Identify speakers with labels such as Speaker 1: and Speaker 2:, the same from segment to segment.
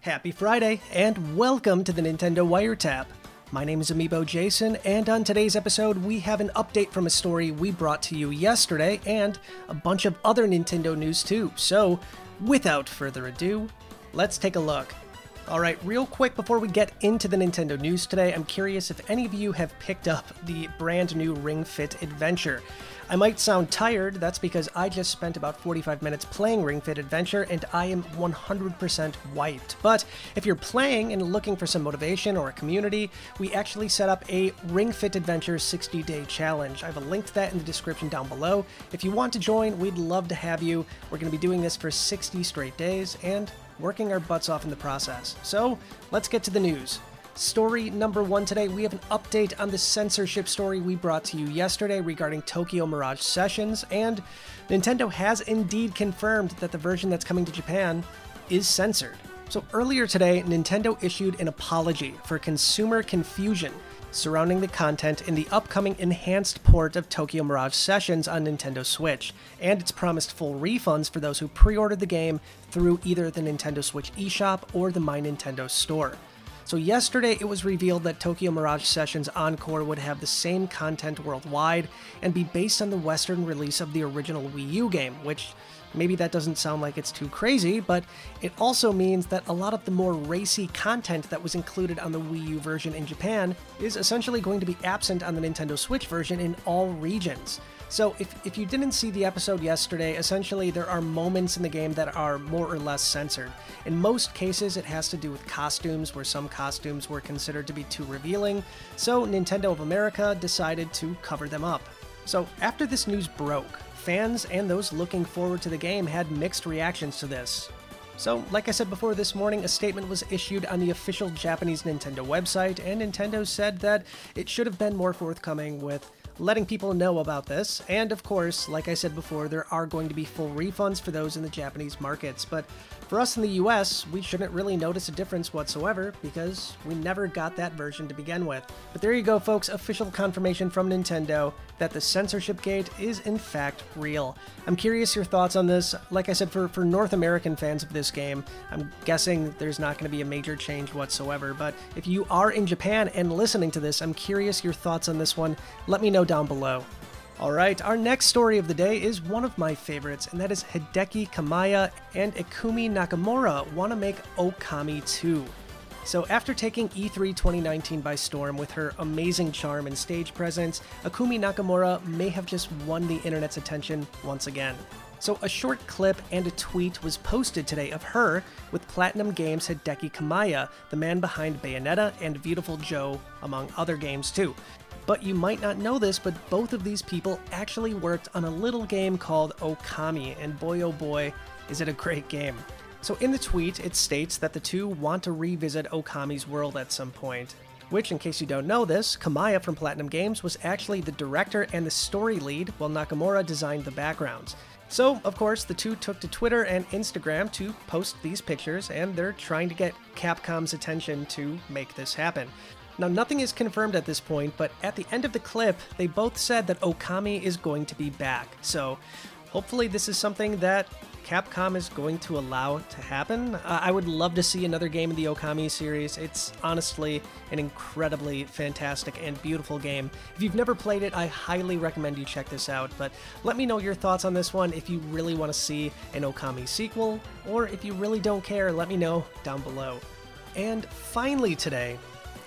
Speaker 1: Happy Friday, and welcome to the Nintendo Wiretap. My name is Amiibo Jason, and on today's episode, we have an update from a story we brought to you yesterday, and a bunch of other Nintendo news too. So, without further ado, let's take a look. Alright, real quick before we get into the Nintendo news today, I'm curious if any of you have picked up the brand new Ring Fit Adventure. I might sound tired, that's because I just spent about 45 minutes playing Ring Fit Adventure and I am 100% wiped. But if you're playing and looking for some motivation or a community, we actually set up a Ring Fit Adventure 60 day challenge. I have a link to that in the description down below. If you want to join, we'd love to have you. We're going to be doing this for 60 straight days and working our butts off in the process. So let's get to the news. Story number one today, we have an update on the censorship story we brought to you yesterday regarding Tokyo Mirage Sessions, and Nintendo has indeed confirmed that the version that's coming to Japan is censored. So earlier today, Nintendo issued an apology for consumer confusion surrounding the content in the upcoming enhanced port of Tokyo Mirage Sessions on Nintendo Switch, and it's promised full refunds for those who pre ordered the game through either the Nintendo Switch eShop or the My Nintendo store. So, yesterday it was revealed that Tokyo Mirage Sessions Encore would have the same content worldwide and be based on the Western release of the original Wii U game, which maybe that doesn't sound like it's too crazy, but it also means that a lot of the more racy content that was included on the Wii U version in Japan is essentially going to be absent on the Nintendo Switch version in all regions. So, if, if you didn't see the episode yesterday, essentially there are moments in the game that are more or less censored. In most cases, it has to do with costumes, where some costumes were considered to be too revealing, so Nintendo of America decided to cover them up. So, after this news broke, fans and those looking forward to the game had mixed reactions to this. So, like I said before this morning, a statement was issued on the official Japanese Nintendo website, and Nintendo said that it should have been more forthcoming with letting people know about this. And of course, like I said before, there are going to be full refunds for those in the Japanese markets. But for us in the US, we shouldn't really notice a difference whatsoever because we never got that version to begin with. But there you go, folks, official confirmation from Nintendo that the censorship gate is in fact real. I'm curious your thoughts on this. Like I said, for, for North American fans of this game, I'm guessing there's not going to be a major change whatsoever. But if you are in Japan and listening to this, I'm curious your thoughts on this one. Let me know down below. Alright, our next story of the day is one of my favorites, and that is Hideki Kamiya and Ikumi Nakamura want to make Okami 2. So, after taking E3 2019 by storm with her amazing charm and stage presence, Ikumi Nakamura may have just won the internet's attention once again. So, a short clip and a tweet was posted today of her with Platinum Games Hideki Kamiya, the man behind Bayonetta and Beautiful Joe, among other games too. But you might not know this, but both of these people actually worked on a little game called Okami, and boy oh boy, is it a great game. So in the tweet, it states that the two want to revisit Okami's world at some point. Which, in case you don't know this, Kamiya from Platinum Games was actually the director and the story lead, while Nakamura designed the backgrounds. So, of course, the two took to Twitter and Instagram to post these pictures, and they're trying to get Capcom's attention to make this happen. Now, nothing is confirmed at this point, but at the end of the clip, they both said that Okami is going to be back. So, hopefully, this is something that Capcom is going to allow to happen. Uh, I would love to see another game in the Okami series. It's honestly an incredibly fantastic and beautiful game. If you've never played it, I highly recommend you check this out. But let me know your thoughts on this one if you really want to see an Okami sequel, or if you really don't care, let me know down below. And finally, today,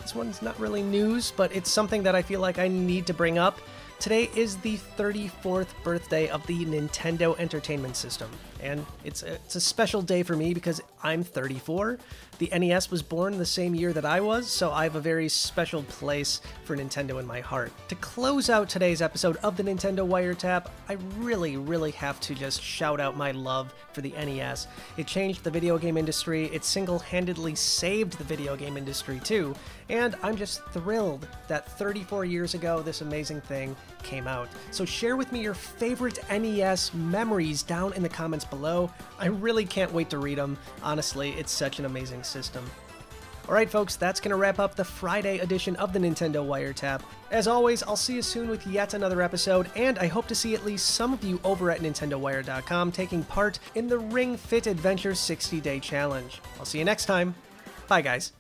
Speaker 1: this one's not really news, but it's something that I feel like I need to bring up. Today is the 34th birthday of the Nintendo Entertainment System, and it's a, it's a special day for me because I'm 34. The NES was born the same year that I was, so I have a very special place for Nintendo in my heart. To close out today's episode of the Nintendo Wiretap, I really, really have to just shout out my love for the NES. It changed the video game industry, it single handedly saved the video game industry too, and I'm just thrilled that 34 years ago this amazing thing came out. So share with me your favorite NES memories down in the comments below. I really can't wait to read them. Honestly, it's such an amazing system. Alright, folks, that's going to wrap up the Friday edition of the Nintendo Wiretap. As always, I'll see you soon with yet another episode, and I hope to see at least some of you over at NintendoWire.com taking part in the Ring Fit Adventure 60 Day Challenge. I'll see you next time. Bye, guys.